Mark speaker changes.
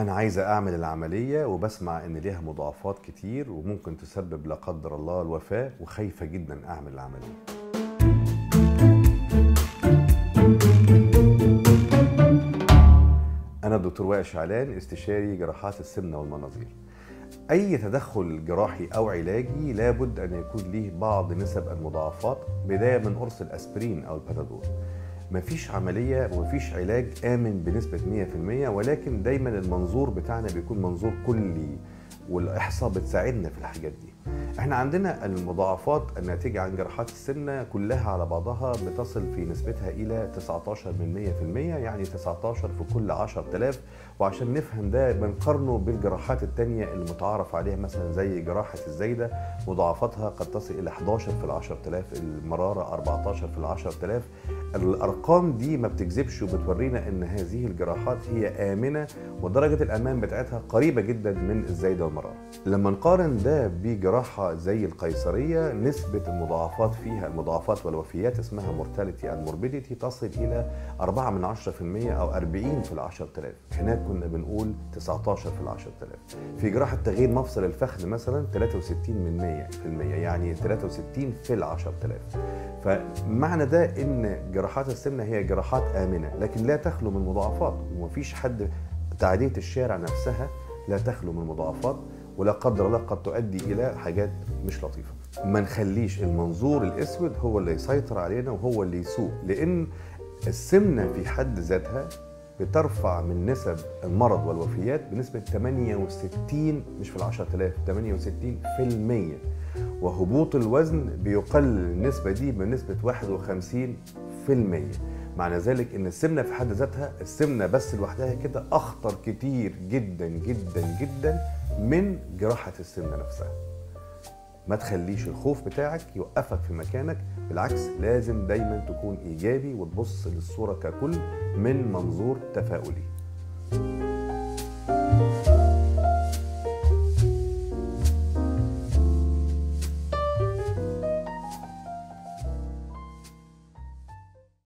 Speaker 1: أنا عايزة أعمل العملية وبسمع إن ليها مضاعفات كتير وممكن تسبب لا قدر الله الوفاة وخايفة جدا أعمل العملية. أنا الدكتور وائل شعلان استشاري جراحات السمنة والمناظير. أي تدخل جراحي أو علاجي لابد أن يكون ليه بعض نسب المضاعفات بداية من قرص الأسبرين أو البنادول. مفيش عملية ومفيش علاج آمن بنسبة 100% ولكن دايما المنظور بتاعنا بيكون منظور كلي والإحصاء بتساعدنا في الحاجات دي. إحنا عندنا المضاعفات الناتجة عن جراحات السمنة كلها على بعضها بتصل في نسبتها إلى 19 من 100% يعني 19 في كل 10000 وعشان نفهم ده بنقارنه بالجراحات التانية المتعارف عليها مثلا زي جراحة الزايدة مضاعفاتها قد تصل إلى 11 في 10000 المرارة 14 في 10000 الأرقام دي ما بتكذبش وبتورينا إن هذه الجراحات هي آمنة ودرجة الأمان بتاعتها قريبة جدا من الزايدة والمرارة. لما نقارن ده بجراحة زي القيصرية نسبة المضاعفات فيها المضاعفات والوفيات اسمها mortality and morbidity تصل إلى 4 من 10% أو 40 في 10000 هناك كنا بنقول 19 في 10000 في جراحة تغيير مفصل الفخذ مثلا 63 من 100% يعني 63 في 10000 فمعنى ده إن جراحات السمنة هي جراحات آمنة لكن لا تخلو من مضاعفات ومفيش حد تعديه الشارع نفسها لا تخلو من مضاعفات. ولا قدر الله قد تؤدي إلى حاجات مش لطيفة. ما نخليش المنظور الأسود هو اللي يسيطر علينا وهو اللي يسوق لأن السمنة في حد ذاتها بترفع من نسب المرض والوفيات بنسبة 68 مش في ال 10000 68 في المية. وهبوط الوزن بيقلل النسبة دي بنسبة 51 في المية. معنى ذلك إن السمنة في حد ذاتها السمنة بس لوحدها كده أخطر كتير جدا جدا جدا من جراحة السمنة نفسها. ما تخليش الخوف بتاعك يوقفك في مكانك بالعكس لازم دايما تكون إيجابي وتبص للصورة ككل من منظور تفاؤلي.